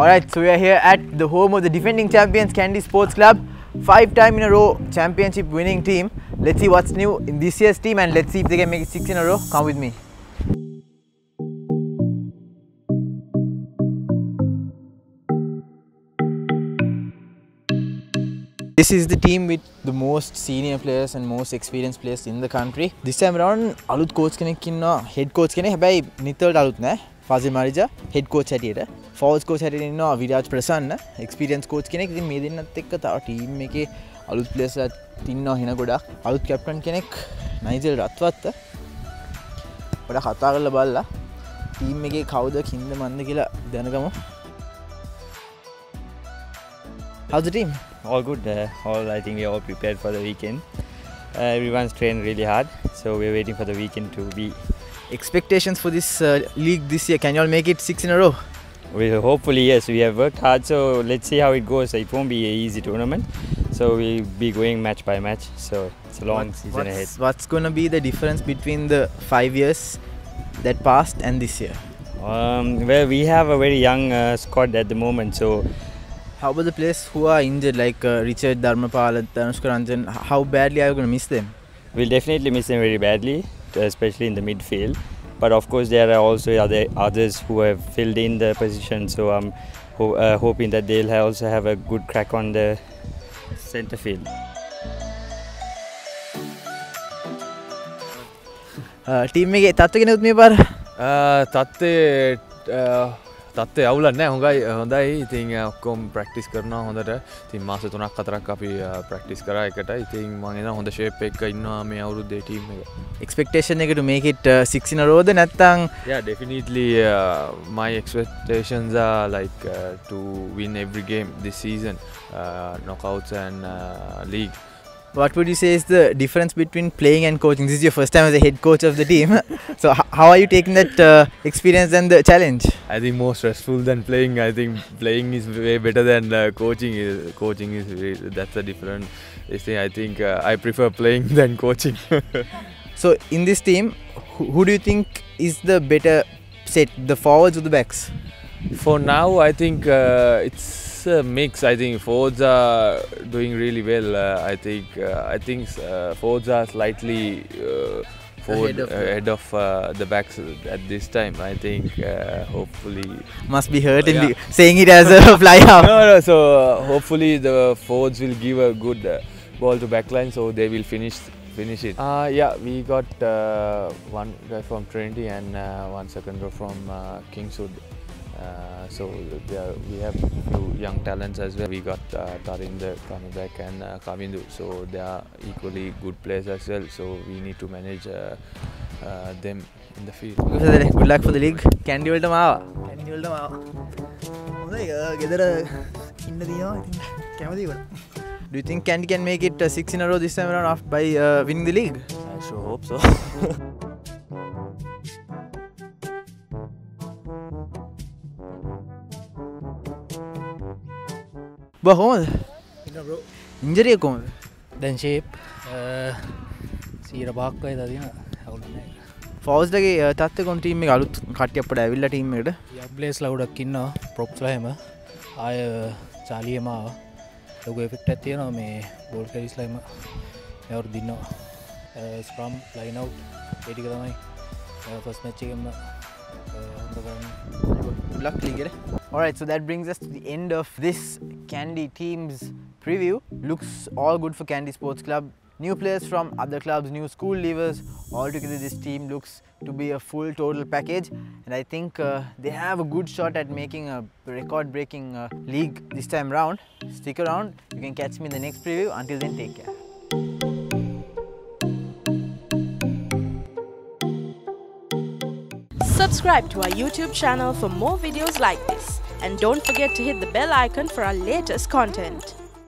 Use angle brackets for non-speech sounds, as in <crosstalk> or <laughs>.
Alright, so we are here at the home of the defending champions Kandy Sports Club. Five time in a row championship winning team. Let's see what's new in this year's team and let's see if they can make it six in a row. Come with me. This is the team with the most senior players and most experienced players in the country. This time around, අලුත් coach head coach කෙනෙක් හැබැයි Fazil Marija head coach හැටියට ෆෝල්ස් coach හැටියට ඉන්නවා විරාජ් ප්‍රසන්න experience coach කෙනෙක් ඉතින් මේ දෙන්නත් එක්ක තව ටීම් එකේ අලුත් ප්ලේයර්ස්ලා ඉන්නවා හින ගොඩක් අලුත් කැප්ටන් කෙනෙක් නයිජල් රත්වත්ත පොඩ කතා කරලා බලලා ටීම් එකේ කවුද කින්ද මන්ද කියලා දැනගමු How's the team? All good. Uh, all I think we are all prepared for the weekend. Uh, everyone's trained really hard, so we're waiting for the weekend to be. Expectations for this uh, league this year? Can you all make it six in a row? Well, hopefully, yes. We have worked hard, so let's see how it goes. It won't be an easy tournament, so we'll be going match by match. So it's a long What's- season what's, ahead. What's going to be the difference between the five years that passed and this year? Um, well, we have a very young uh, squad at the moment, so How about the players who are injured, like uh, Richard Dharmapala and Danushka Ranjan? How badly are you going to miss them? we'll definitely miss them very badly, especially in the midfield. But of course, there are also other others who have filled in the position. So I'm ho uh, hoping that they'll also have a good crack on the centre field. ಟೀಮಿಗೆ ತತ್ವಗೇನೆ ಉತ್ bar ತತ್ තත්ත්ය අවුලන්න හොඟයි හොඳයි ඉතින් ඔක්කොම් practice කරන හොඳට. තින් මාස තුනක් කතරක් අපි ප්‍රක්ටිස් කර එකට. ඉතින් මගෙන හොඳ ශේප එක්ක ඉන්නවා මේ අවුරුද්දේ ටීම් එක. එක්ස්පෙක්ටේෂන් එකට මේකට සික්සින රෝධ නැත්තං? Expectations are like uh, to win every game this season, uh, knockouts and uh, league. What would you say is the difference between playing and coaching? This is your first time as a head coach of the team. <laughs> so h- how are you taking that uh, experience and the challenge? I think more stressful than playing. I think playing is way better than uh, coaching. Is coaching is re- that's a different thing. I think uh, I prefer playing <laughs> than coaching. <laughs> So in this team, who, who do you think is the better set, the forwards or the backs? For now, I think uh, it's a mix. I think forwards are doing really well. Uh, I think uh, I think uh, forwards are slightly uh, forward Ahead of the- ahead of uh, the backs at this time. I think uh, hopefully. Must be hurting Yeah. the- saying it as a <laughs> fly half. no, no. So uh, hopefully the forwards will give a good uh, ball to backline, so they will finish finish it. Uh, yeah, we got uh, one guy from Trinity and uh, one second row from uh, Kingswood. Uh, so there we have few young talents as well. We got uh, Tarinder coming back and uh, Kavindu. So they are equally good players as well. So we need to manage uh, uh, them in the field. good luck for the league. Kandy වලට මාව කැන්ඩි වලට මාව හොඳයි ගෙදර ඉන්න තියවා කැමති Do you think Candy can make it uh, six in a row this time around after, by uh, winning the league? I sure hope so. <laughs> බ හොමද ඉන්ජරිය කොමද දැන් ශේප් සීර පාක්වයි දදින ෆෝස්ලගේ තත්ත කොන්ටීම අලුත් කට්ටියපට ඇවිල්ල ටීමට යබ්ලේස් ලවුඩක් ඉන්න ප්‍රොප්ස්ලහෙම ආය චාලියමාව ලොක එෆෙක්ට ඇතියනවා මේ බෝල් කරිස්ලයිම යවරු දින්නවා ස්ප්‍රම් ලයිනව් ඒටික තමයි ෆස් මච්චකෙම Alright, so that brings us to the end of this Kandy team's preview. Looks all good for Kandy Sports Club. New players from other clubs, new school leavers. Altogether, this team looks to be a full total package, and I think uh, they have a good shot at making a record-breaking uh, league this time round. Stick around. You can catch me in the next preview. Until then, take care. Subscribe to our YouTube channel for more videos like this. And don't forget to hit the bell icon for our latest content.